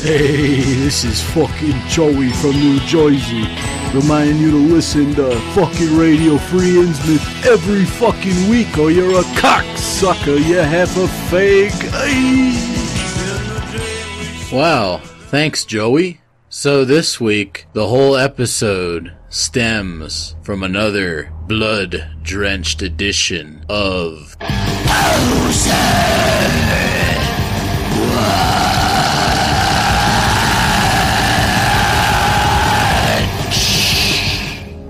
Hey, this is fucking Joey from New Jersey. Reminding you to listen to fucking Radio Free Innsmouth every fucking week or you're a cocksucker, you half a fake. Ay. Wow, thanks, Joey. So this week, the whole episode stems from another blood drenched edition of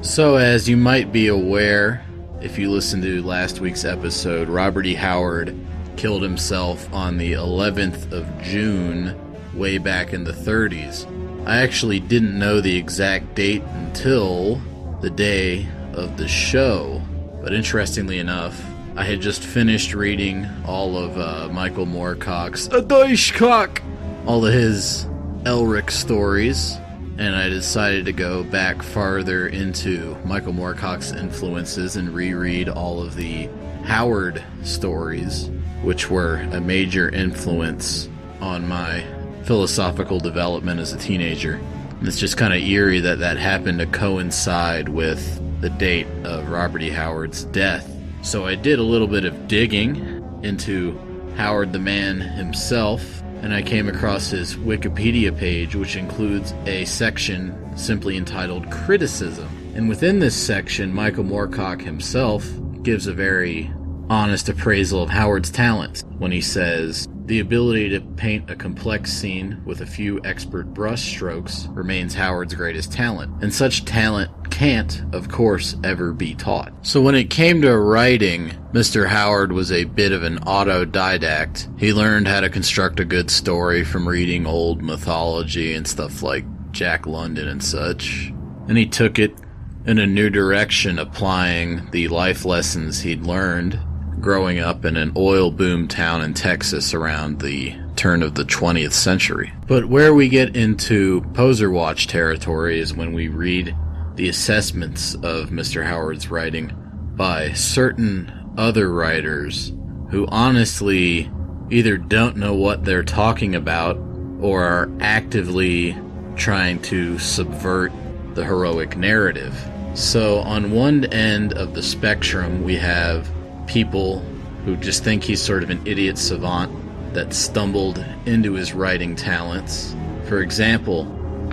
So, as you might be aware, if you listened to last week's episode, Robert E. Howard killed himself on the 11th of June, way back in the 30s. I actually didn't know the exact date until the day of the show, but interestingly enough, I had just finished reading all of uh, Michael Moorcock's A dice cock. all of his Elric stories, and I decided to go back farther into Michael Moorcock's influences and reread all of the Howard stories, which were a major influence on my philosophical development as a teenager. And it's just kind of eerie that that happened to coincide with the date of Robert E. Howard's death. So I did a little bit of digging into Howard the man himself, and I came across his Wikipedia page, which includes a section simply entitled Criticism. And within this section, Michael Moorcock himself gives a very honest appraisal of Howard's talents when he says, The ability to paint a complex scene with a few expert brush strokes remains Howard's greatest talent, and such talent can't, of course, ever be taught. So when it came to writing, Mr. Howard was a bit of an autodidact. He learned how to construct a good story from reading old mythology and stuff like Jack London and such. And he took it in a new direction, applying the life lessons he'd learned growing up in an oil boom town in Texas around the turn of the 20th century. But where we get into poser watch territory is when we read the assessments of Mr. Howard's writing by certain other writers who honestly either don't know what they're talking about or are actively trying to subvert the heroic narrative. So, on one end of the spectrum, we have people who just think he's sort of an idiot savant that stumbled into his writing talents. For example,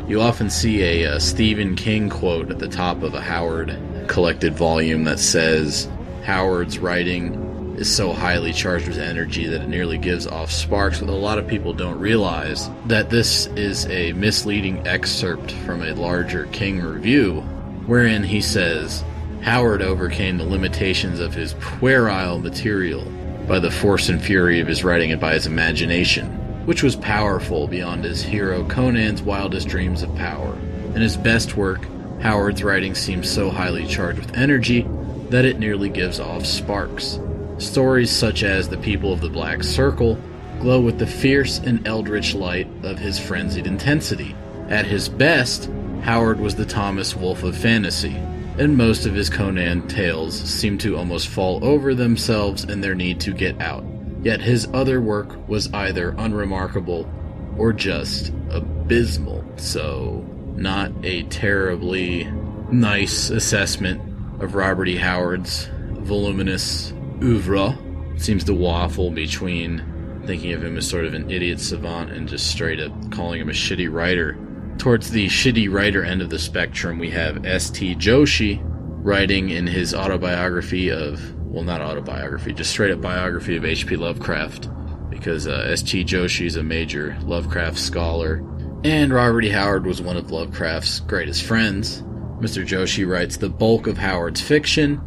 you often see a, uh Stephen King quote at the top of a Howard collected volume that says, Howard's writing is so highly charged with energy that it nearly gives off sparks, but a lot of people don't realize that this is a misleading excerpt from a larger King review, wherein he says, Howard overcame the limitations of his puerile material by the force and fury of his writing and by his imagination, which was powerful beyond his hero Conan's wildest dreams of power. In his best work, Howard's writing seems so highly charged with energy that it nearly gives off sparks. Stories such as The People of the Black Circle glow with the fierce and eldritch light of his frenzied intensity. At his best, Howard was the Thomas Wolfe of fantasy, and most of his Conan tales seem to almost fall over themselves in their need to get out. Yet his other work was either unremarkable or just abysmal, so not a terribly nice assessment of Robert E. Howard's voluminous oeuvre. Seems to waffle between thinking of him as sort of an idiot savant and just straight up calling him a shitty writer. Towards the shitty writer end of the spectrum, we have S.T. Joshi writing in his autobiography of, well, not autobiography, just straight up biography of H.P. Lovecraft, because uh, S.T. Joshi is a major Lovecraft scholar, and Robert E. Howard was one of Lovecraft's greatest friends. Mr. Joshi writes The bulk of Howard's fiction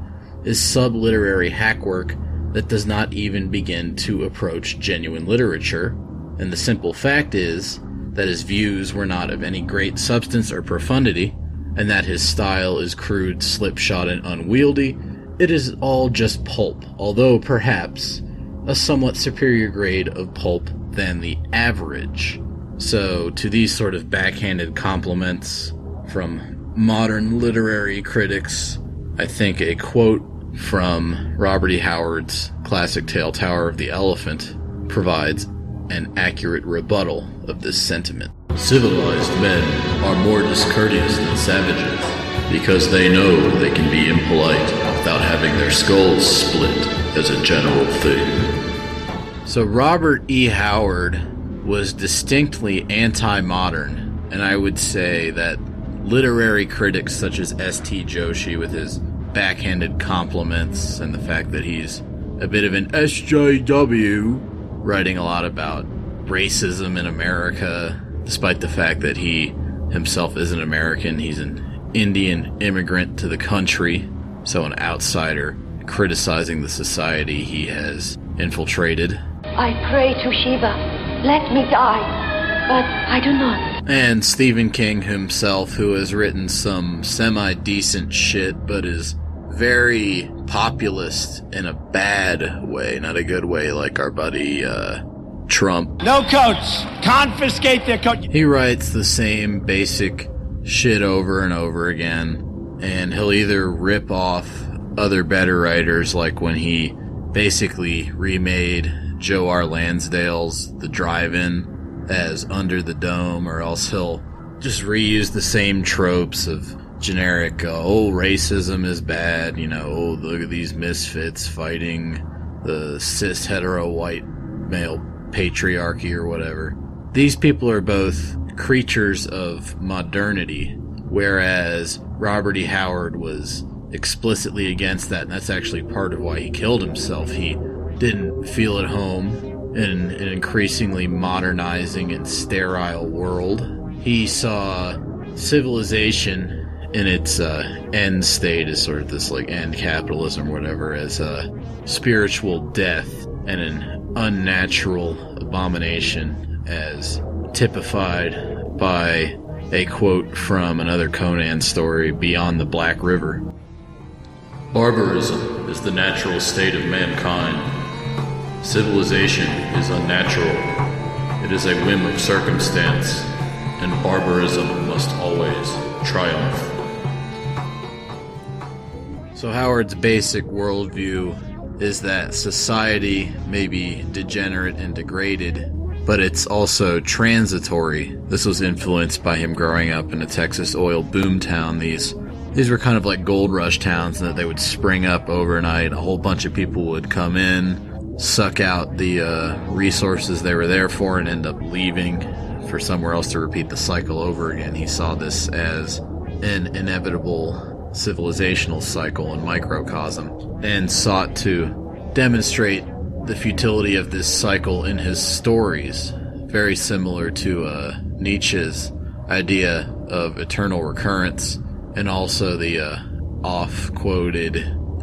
is sub literary hackwork that does not even begin to approach genuine literature, and the simple fact is that his views were not of any great substance or profundity, and that his style is crude, slipshod, and unwieldy. It is all just pulp, although perhaps a somewhat superior grade of pulp than the average. So, to these sort of backhanded compliments from modern literary critics, I think a quote from Robert E. Howard's classic tale Tower of the Elephant provides an accurate rebuttal of this sentiment. Civilized men are more discourteous than savages because they know they can be impolite without having their skulls split as a general thing. So, Robert E. Howard was distinctly anti modern, and I would say that literary critics such as S.T. Joshi, with his backhanded compliments and the fact that he's a bit of an SJW, writing a lot about racism in America, despite the fact that he himself isn't American. He's an Indian immigrant to the country, so an outsider criticizing the society he has infiltrated. I pray to Shiva, let me die, but I do not. And Stephen King himself, who has written some semi decent shit, but is very populist in a bad way, not a good way, like our buddy uh, Trump. No coats. Confiscate their coats! He writes the same basic shit over and over again, and he'll either rip off other better writers, like when he basically remade Joe R. Lansdale's The Drive In as Under the Dome, or else he'll just reuse the same tropes of generic, uh, oh, racism is bad, you know, oh, look at these misfits fighting the cis hetero white male patriarchy or whatever. These people are both creatures of modernity, whereas Robert E. Howard was explicitly against that, and that's actually part of why he killed himself. He didn't feel at home in an increasingly modernizing and sterile world. He saw civilization in its uh, end state as sort of this like end capitalism or whatever as a spiritual death and an unnatural abomination as typified by a quote from another Conan story, Beyond the Black River. Barbarism is the natural state of mankind. Civilization is unnatural. It is a whim of circumstance, and barbarism must always triumph. So, Howard's basic worldview is that society may be degenerate and degraded, but it's also transitory. This was influenced by him growing up in a Texas oil boomtown. These these were kind of like gold rush towns, that they would spring up overnight. A whole bunch of people would come in, suck out the uh, resources they were there for, and end up leaving for somewhere else to repeat the cycle over again. He saw this as an inevitable civilizational cycle and microcosm, and sought to demonstrate the futility of this cycle in his stories, very similar to uh, Nietzsche's idea of eternal recurrence, and also the uh, off quoted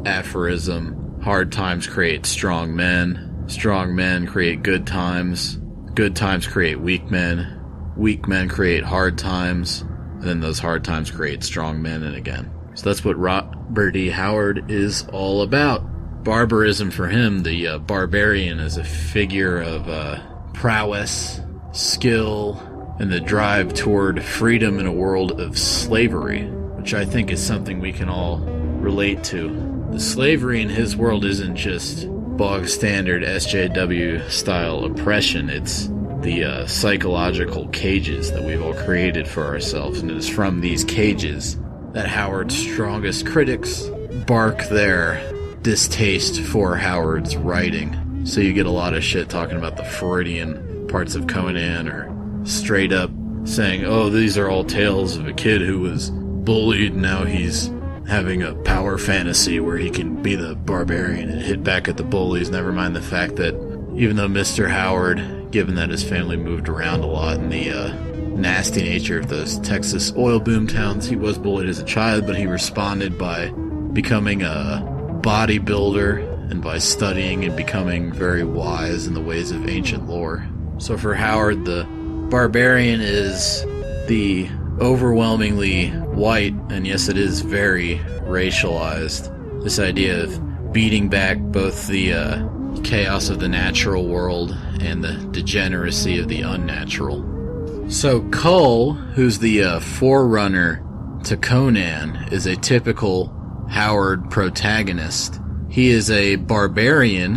aphorism hard times create strong men, strong men create good times, good times create weak men, weak men create hard times, and then those hard times create strong men, and again. So that's what Robert E. Howard is all about. Barbarism for him, the uh, barbarian, is a figure of uh, prowess, skill, and the drive toward freedom in a world of slavery, which I think is something we can all relate to. The slavery in his world isn't just bog standard SJW style oppression, it's the uh, psychological cages that we've all created for ourselves, and it is from these cages that Howard's strongest critics bark their distaste for Howard's writing. So you get a lot of shit talking about the Freudian parts of Conan or straight up saying, oh, these are all tales of a kid who was bullied, now he's having a power fantasy where he can be the barbarian and hit back at the bullies. Never mind the fact that even though Mr. Howard, given that his family moved around a lot in the uh, nasty nature of those Texas oil boom towns. He was bullied as a child, but he responded by becoming a bodybuilder and by studying and becoming very wise in the ways of ancient lore. So for Howard, the barbarian is the overwhelmingly white, and yes, it is very racialized. This idea of beating back both the uh, chaos of the natural world and the degeneracy of the unnatural. So Kull, who's the uh, forerunner to Conan, is a typical Howard protagonist. He is a barbarian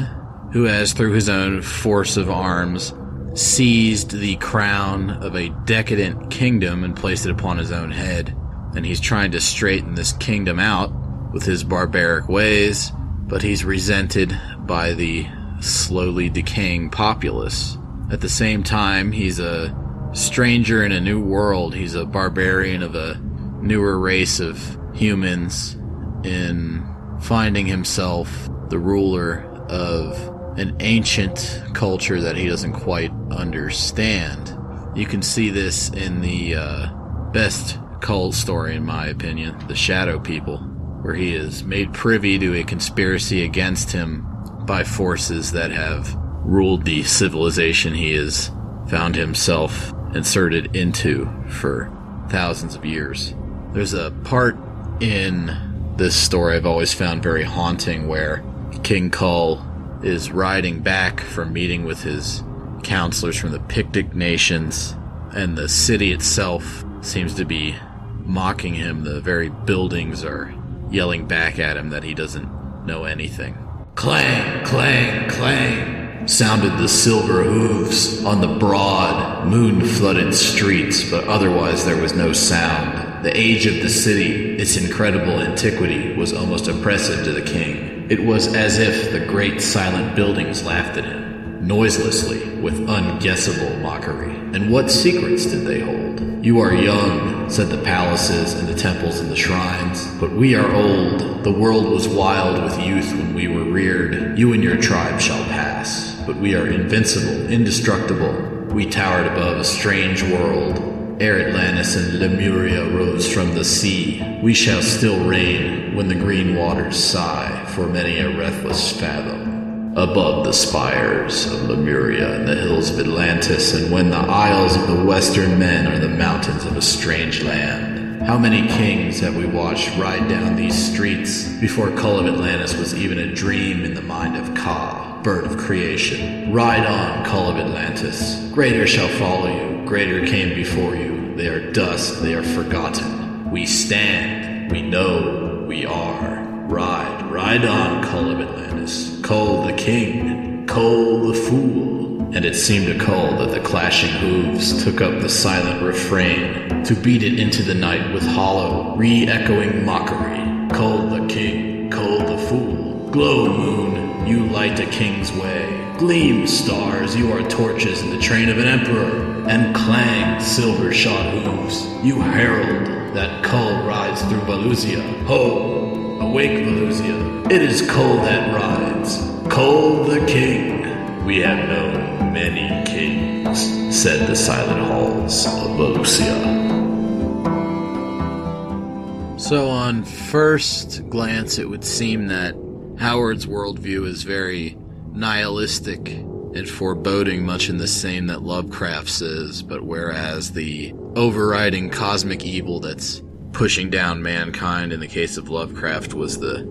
who has, through his own force of arms, seized the crown of a decadent kingdom and placed it upon his own head. And he's trying to straighten this kingdom out with his barbaric ways, but he's resented by the slowly decaying populace. At the same time, he's a stranger in a new world. He's a barbarian of a newer race of humans in finding himself the ruler of an ancient culture that he doesn't quite understand. You can see this in the uh, best Kull story, in my opinion, The Shadow People, where he is made privy to a conspiracy against him by forces that have ruled the civilization he has found himself inserted into for thousands of years. There's a part in this story I've always found very haunting where King Kull is riding back from meeting with his counselors from the Pictic nations, and the city itself seems to be mocking him. The very buildings are yelling back at him that he doesn't know anything. Clang, clang, clang sounded the silver hooves on the broad, moon flooded streets, but otherwise there was no sound. The age of the city, its incredible antiquity, was almost oppressive to the king. It was as if the great silent buildings laughed at him, noiselessly, with unguessable mockery. And what secrets did they hold? You are young, said the palaces and the temples and the shrines, but we are old. The world was wild with youth when we were reared. You and your tribe shall pass, but we are invincible, indestructible. We towered above a strange world. Ere Atlantis and Lemuria rose from the sea, we shall still reign when the green waters sigh for many a breathless fathom. Above the spires of Lemuria and the hills of Atlantis, and when the isles of the western men are the mountains of a strange land. How many kings have we watched ride down these streets before Kull of Atlantis was even a dream in the mind of Ka, bird of creation? Ride on, Kull of Atlantis. Greater shall follow you, greater came before you. They are dust, they are forgotten. We stand, we know, we are. Ride, ride on, Kull of Atlantis. Kull the king, Kull the fool. And it seemed to Kull that the clashing hooves took up the silent refrain to beat it into the night with hollow, re echoing mockery. Kull the king, Kull the fool. Glow, moon, you light a king's way. Gleam, stars, you are torches in the train of an emperor. And clang, silver shod hooves, you herald that Kull rides through Valusia. Ho, awake, Valusia. It is Kull that rides. Kull the king. We have known many kings, said the silent halls of Valusia. So, on first glance, it would seem that Howard's worldview is very nihilistic and foreboding, much in the same that Lovecraft's is, but whereas the overriding cosmic evil that's pushing down mankind in the case of Lovecraft was the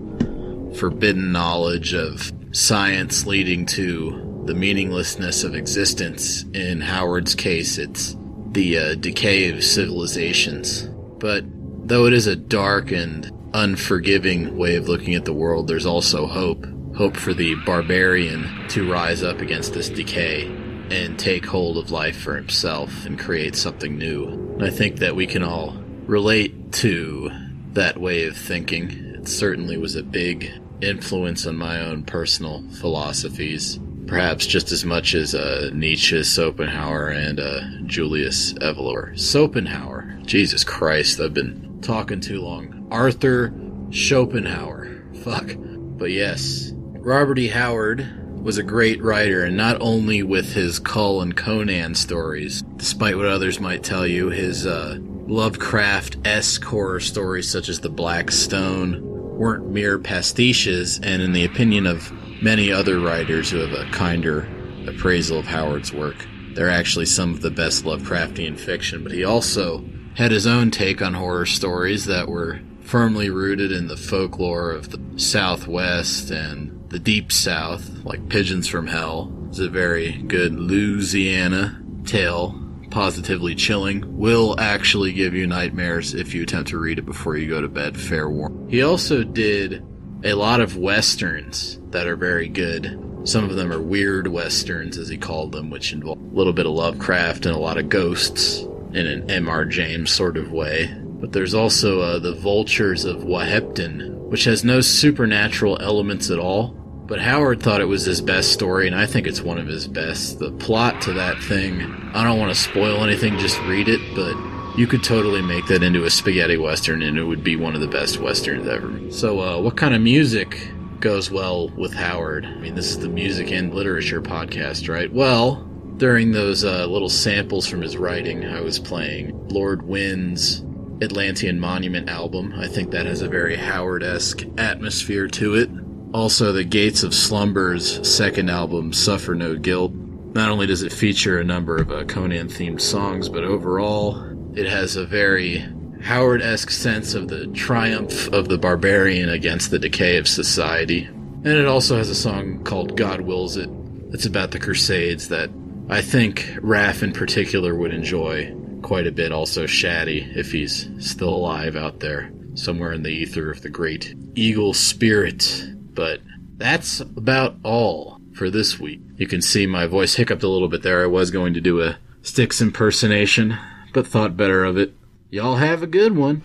forbidden knowledge of science leading to the meaninglessness of existence. In Howard's case, it's the uh, decay of civilizations. But though it is a dark and unforgiving way of looking at the world, there's also hope. Hope for the barbarian to rise up against this decay and take hold of life for himself and create something new. I think that we can all relate to that way of thinking. It certainly was a big influence on my own personal philosophies, perhaps just as much as uh, Nietzsche, Schopenhauer, and uh, Julius Evola. Schopenhauer. Jesus Christ, I've been talking too long. Arthur Schopenhauer. Fuck. But yes, Robert E. Howard was a great writer, and not only with his Kull and Conan stories, despite what others might tell you, his uh, Lovecraft esque horror stories such as The Black Stone weren't mere pastiches, and in the opinion of many other writers who have a kinder appraisal of Howard's work, they're actually some of the best Lovecraftian fiction. But he also had his own take on horror stories that were firmly rooted in the folklore of the Southwest and the Deep South, like Pigeons from Hell. It's a very good Louisiana tale, positively chilling. Will actually give you nightmares if you attempt to read it before you go to bed, fair warning. He also did a lot of westerns that are very good. Some of them are weird westerns, as he called them, which involve a little bit of Lovecraft and a lot of ghosts in an M.R. James sort of way. But there's also uh, The Vultures of Wahpeton, which has no supernatural elements at all. But Howard thought it was his best story, and I think it's one of his best. The plot to that thing, I don't want to spoil anything, just read it, but you could totally make that into a spaghetti western, and it would be one of the best westerns ever. So, uh, what kind of music goes well with Howard. I mean, this is the music and literature podcast, right? Well, during those uh, little samples from his writing, I was playing Lord Wind's Atlantean Monument album. I think that has a very Howard esque atmosphere to it. Also, the Gates of Slumber's second album, Suffer No Guilt. Not only does it feature a number of uh, Conan themed songs, but overall, it has a very Howard esque sense of the triumph of the barbarian against the decay of society. And it also has a song called God Wills It. It's about the Crusades that I think Raph in particular would enjoy quite a bit. Also, Shaddy, if he's still alive out there, somewhere in the ether of the great eagle spirit. But that's about all for this week. You can see my voice hiccuped a little bit there. I was going to do a Styx impersonation, but thought better of it. Y'all have a good one.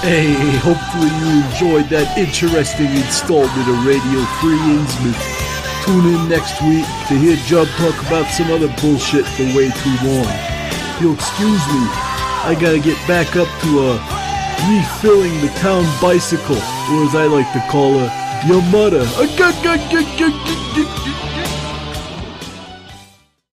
Hey, hopefully you enjoyed that interesting installment of Radio Free Innsmouth. Tune in next week to hear Judd talk about some other bullshit for way too long. You'll excuse me, I gotta get back up to uh, refilling the town bicycle, or as I like to call her, your mother.